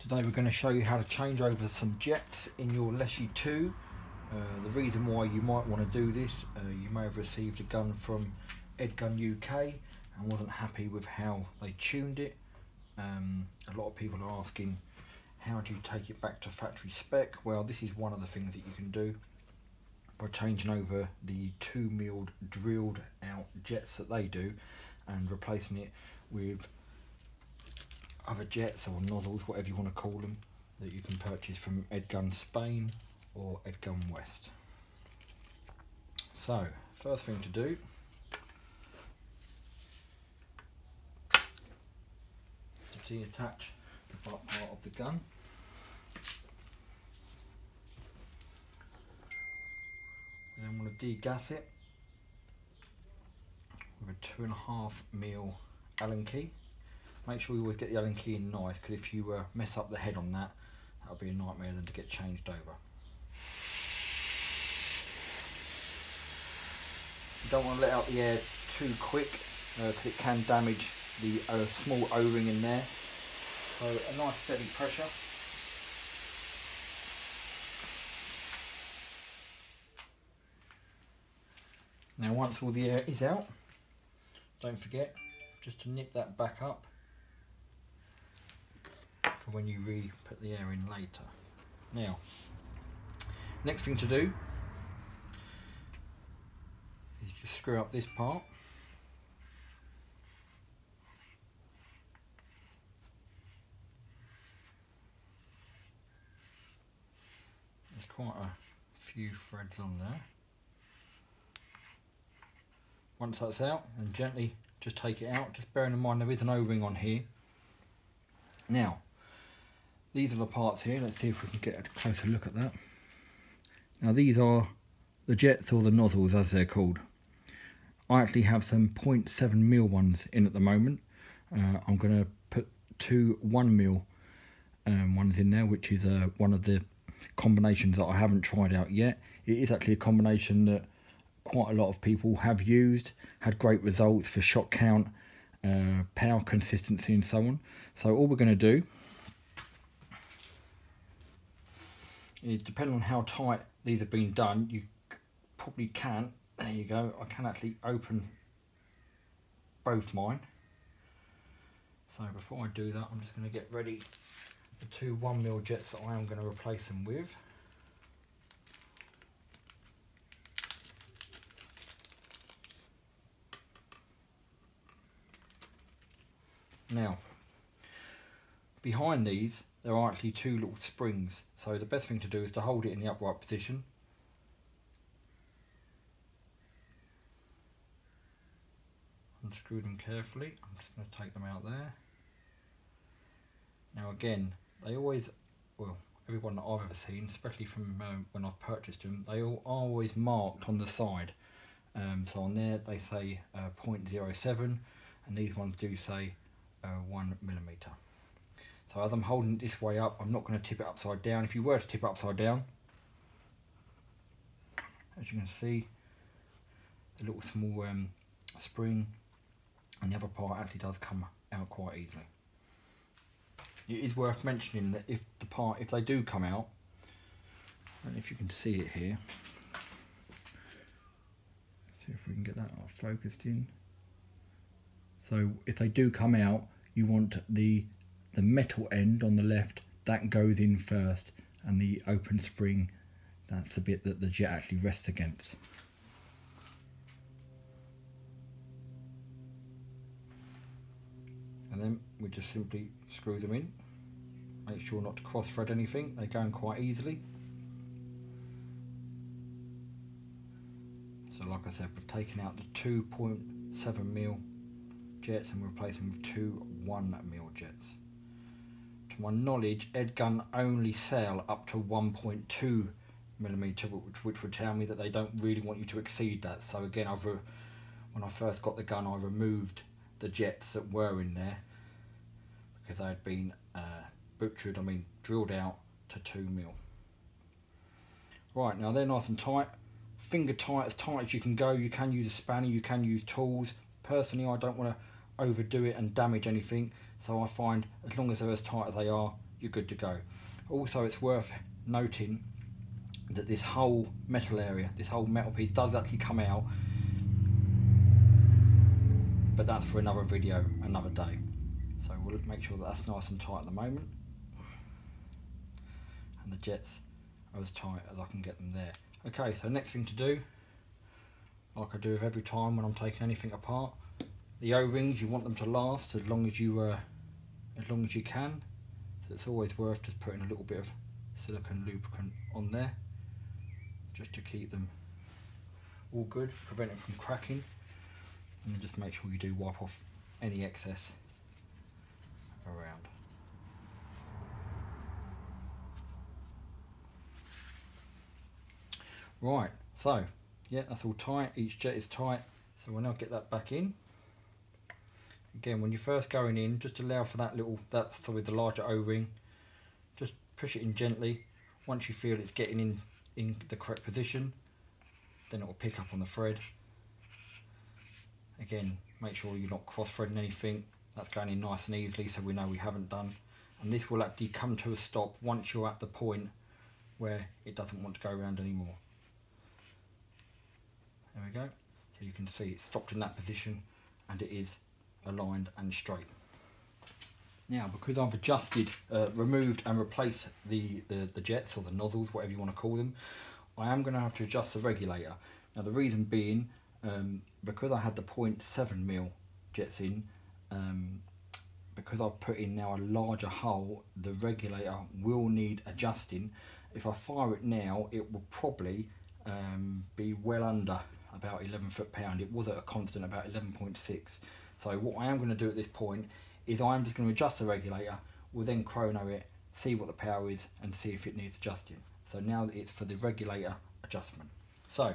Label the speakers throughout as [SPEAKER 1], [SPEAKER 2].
[SPEAKER 1] Today we're going to show you how to change over some jets in your Leshiy 2. Uh, the reason why you might want to do this, uh, you may have received a gun from Edgun UK and wasn't happy with how they tuned it. Um, a lot of people are asking how do you take it back to factory spec? Well this is one of the things that you can do by changing over the two milled drilled out jets that they do and replacing it with other jets or nozzles, whatever you want to call them, that you can purchase from Edgun Spain or Edgun West. So, first thing to do to deattach the butt part of the gun. Then I'm going to degas it with a two and a half mil Allen key. Make sure you always get the Allen key in nice because if you uh, mess up the head on that, that'll be a nightmare then to get changed over. You don't want to let out the air too quick because uh, it can damage the uh, small O-ring in there. So a nice steady pressure. Now once all the air is out, don't forget just to nip that back up for when you re-put the air in later. Now, next thing to do is just screw up this part. There's quite a few threads on there. Once that's out, then gently just take it out. Just bearing in mind there is an O-ring on here. Now, these are the parts here. Let's see if we can get a closer look at that. Now these are the jets or the nozzles as they're called. I actually have some 0.7 mil ones in at the moment. Uh, I'm going to put two 1 mil um, ones in there, which is uh, one of the combinations that I haven't tried out yet. It is actually a combination that quite a lot of people have used, had great results for shot count, uh, power consistency and so on. So all we're going to do is depending on how tight these have been done, you probably can, there you go, I can actually open both mine. So before I do that, I'm just going to get ready the two 1mm jets that I am going to replace them with. Now, behind these, there are actually two little springs. So the best thing to do is to hold it in the upright position. Unscrew them carefully. I'm just going to take them out there. Now again, they always, well, everyone that I've ever seen, especially from um, when I've purchased them, they all are always marked on the side. Um, so on there they say uh, 0.07 and these ones do say uh, one millimeter. So as I'm holding it this way up, I'm not going to tip it upside down. If you were to tip it upside down, as you can see, the little small um, spring and the other part actually does come out quite easily. It is worth mentioning that if the part, if they do come out, and if you can see it here, see if we can get that focused in. So if they do come out, you want the the metal end on the left, that goes in first, and the open spring, that's the bit that the jet actually rests against. And then we just simply screw them in. Make sure not to cross thread anything, they go in quite easily. So like I said, we've taken out the 2.7 mil jets and replaced them with two 1 mil jets. To my knowledge, Edgun only sell up to 1.2 millimeter, which, which would tell me that they don't really want you to exceed that. So again, I've when I first got the gun, I removed the jets that were in there because they had been uh, butchered, I mean drilled out to 2 mil. Right, now they're nice and tight, finger tight, as tight as you can go. You can use a spanner, you can use tools. Personally, I don't want to overdo it and damage anything. So I find as long as they're as tight as they are, you're good to go. Also, it's worth noting that this whole metal area, this whole metal piece does actually come out, but that's for another video, another day. So we'll make sure that that's nice and tight at the moment. And the jets are as tight as I can get them there. Okay, so next thing to do, like I do with every time when I'm taking anything apart, the O-rings, you want them to last as long as you uh, as long as you can. So it's always worth just putting a little bit of silicone lubricant on there just to keep them all good, prevent it from cracking. And then just make sure you do wipe off any excess around. Right, so yeah, that's all tight. Each jet is tight. So we'll now get that back in. Again, when you're first going in, just allow for that little, that sorry, the larger O-ring. Just push it in gently. Once you feel it's getting in, in the correct position, then it will pick up on the thread. Again, make sure you're not cross-threading anything. That's going in nice and easily so we know we haven't done. And this will actually come to a stop once you're at the point where it doesn't want to go around anymore. There we go. So you can see it's stopped in that position and it is aligned and straight. Now, because I've adjusted, uh, removed and replaced the, the, the jets or the nozzles, whatever you want to call them, I am going to have to adjust the regulator. Now, the reason being, um, because I had the 0.7 mil jets in, um, because I've put in now a larger hole, the regulator will need adjusting. If I fire it now, it will probably um, be well under about 11 foot pound. It was at a constant about 11.6. So what I am going to do at this point is I'm just going to adjust the regulator, we'll then chrono it, see what the power is and see if it needs adjusting. So now it's for the regulator adjustment. So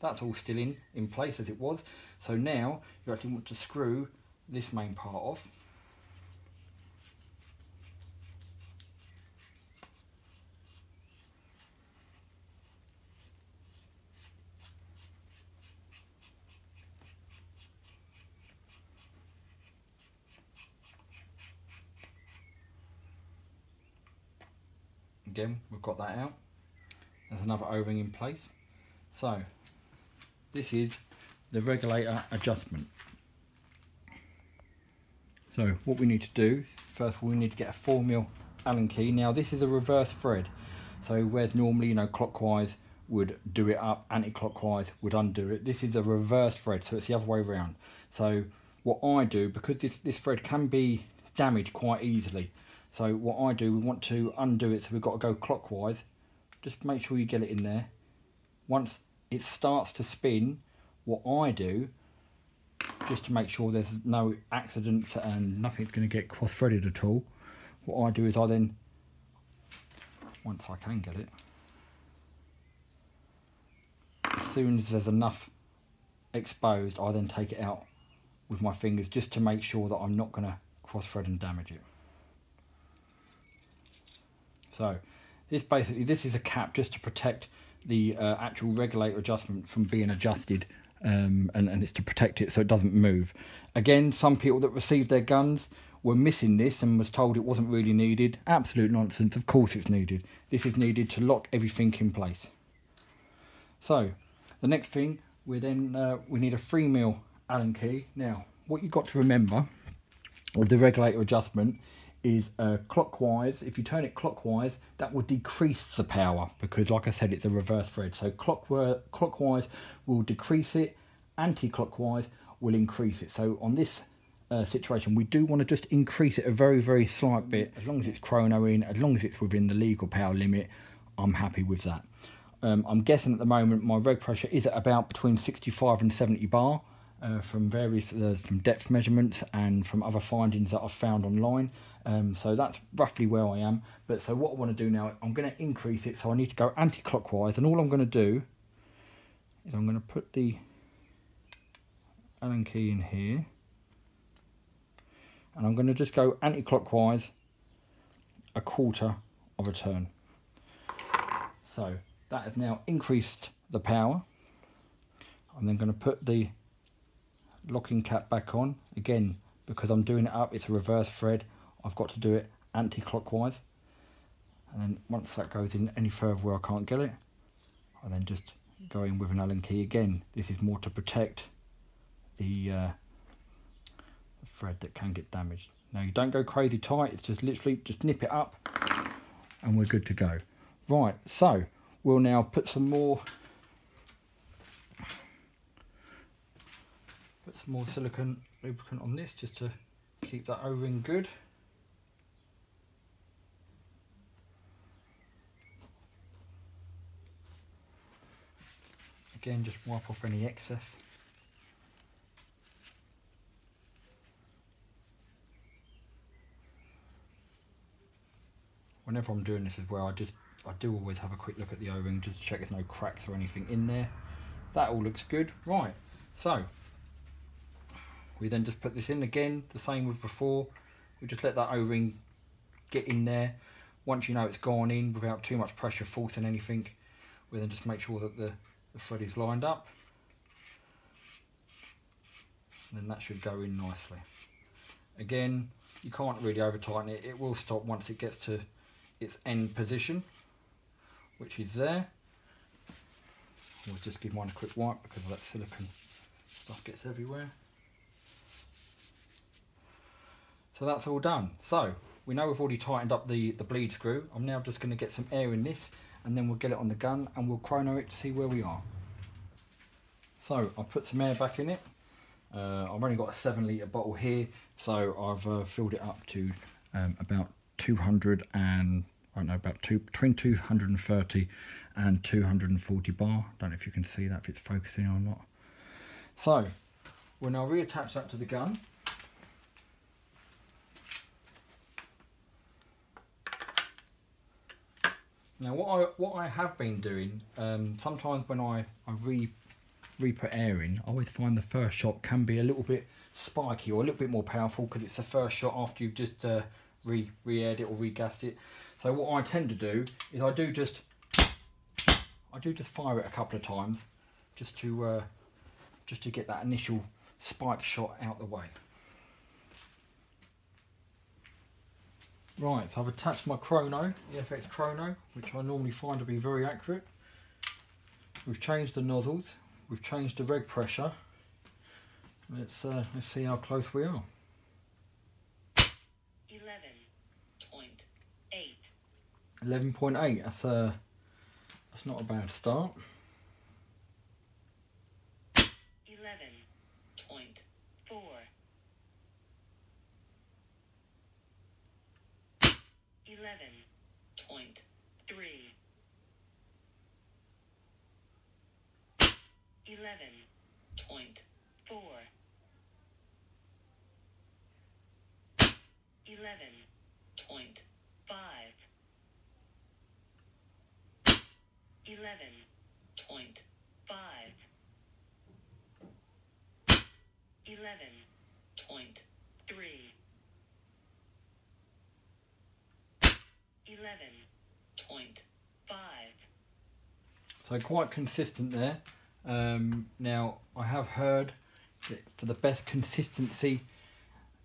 [SPEAKER 1] that's all still in, in place as it was. So now you actually want to screw this main part off again we've got that out. There's another o-ring in place. So this is the regulator adjustment. So what we need to do first of all we need to get a 4 mil allen key. Now this is a reverse thread. So whereas normally you know clockwise would do it up anti-clockwise would undo it. This is a reverse thread so it's the other way around. So what I do because this this thread can be damaged quite easily so what I do, we want to undo it, so we've got to go clockwise. Just make sure you get it in there. Once it starts to spin, what I do, just to make sure there's no accidents and nothing's going to get cross-threaded at all, what I do is I then, once I can get it, as soon as there's enough exposed, I then take it out with my fingers just to make sure that I'm not going to cross-thread and damage it. So this basically, this is a cap just to protect the uh, actual regulator adjustment from being adjusted um, and, and it's to protect it so it doesn't move. Again, some people that received their guns were missing this and was told it wasn't really needed. Absolute nonsense, of course it's needed. This is needed to lock everything in place. So, the next thing, we then uh, we need a 3 mil Allen key. Now, what you've got to remember with the regulator adjustment is uh, clockwise. If you turn it clockwise, that will decrease the power because, like I said, it's a reverse thread. So clockwise will decrease it, anti-clockwise will increase it. So on this uh, situation, we do want to just increase it a very, very slight bit. As long as it's chronoing, as long as it's within the legal power limit, I'm happy with that. Um, I'm guessing at the moment my reg pressure is at about between 65 and 70 bar. Uh, from various uh, from depth measurements and from other findings that I've found online. Um, so that's roughly where I am. But so what I want to do now, I'm going to increase it. So I need to go anti-clockwise. And all I'm going to do is I'm going to put the Allen key in here. And I'm going to just go anti-clockwise a quarter of a turn. So that has now increased the power. I'm then going to put the locking cap back on. Again, because I'm doing it up, it's a reverse thread. I've got to do it anti-clockwise. And then once that goes in any further where I can't get it I then just go in with an Allen key again. This is more to protect the, uh, the thread that can get damaged. Now you don't go crazy tight. It's just literally just nip it up and we're good to go. Right so we'll now put some more put some more silicone lubricant on this just to keep that o-ring good Again, just wipe off any excess. Whenever I'm doing this as well, I just I do always have a quick look at the O-ring just to check there's no cracks or anything in there. That all looks good. Right, so we then just put this in again, the same with before. We just let that O-ring get in there. Once you know it's gone in without too much pressure forcing anything, we then just make sure that the the thread is lined up. And then that should go in nicely. Again you can't really over tighten it. It will stop once it gets to its end position which is there. I'll just give mine a quick wipe because all that silicone stuff gets everywhere. So that's all done. So we know we've already tightened up the the bleed screw. I'm now just going to get some air in this and then we'll get it on the gun and we'll chrono it to see where we are. So I've put some air back in it. Uh, I've only got a seven litre bottle here, so I've uh, filled it up to um, about 200 and I don't know about two, between 230 and 240 bar. Don't know if you can see that if it's focusing or not. So we'll now reattach that to the gun. Now what I what I have been doing, um, sometimes when I, I re re put air in, I always find the first shot can be a little bit spiky or a little bit more powerful because it's the first shot after you've just uh, re re aired it or regassed it. So what I tend to do is I do just I do just fire it a couple of times just to uh, just to get that initial spike shot out the way. Right, so I've attached my chrono, the FX chrono, which I normally find to be very accurate. We've changed the nozzles, we've changed the reg pressure. Let's uh, let's see how close we are. Eleven point eight. Eleven point eight. That's uh that's not a bad start. eleven point. Three. Eleven. Point. Four. Eleven. Point. Five. Eleven. Point. Five. Eleven. Point. Three 11.5. So quite consistent there. Um, now I have heard that for the best consistency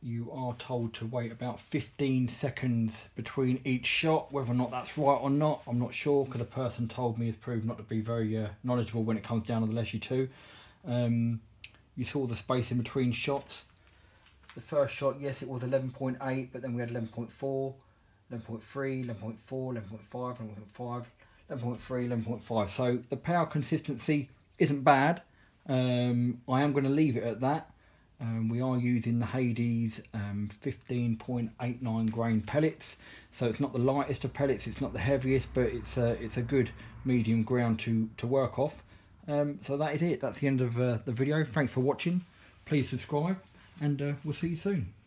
[SPEAKER 1] you are told to wait about 15 seconds between each shot. Whether or not that's right or not, I'm not sure because the person told me has proved not to be very uh, knowledgeable when it comes down to the Leshiy 2. Um, you saw the space in between shots. The first shot, yes, it was 11.8, but then we had 11.4. 11.3, 11.4, 11.5, 11.5, 11.3, 11.5. So the power consistency isn't bad. Um, I am going to leave it at that. Um, we are using the Hades um, 15.89 grain pellets, so it's not the lightest of pellets, it's not the heaviest, but it's a, it's a good medium ground to, to work off. Um, so that is it, that's the end of uh, the video. Thanks for watching, please subscribe, and uh, we'll see you soon.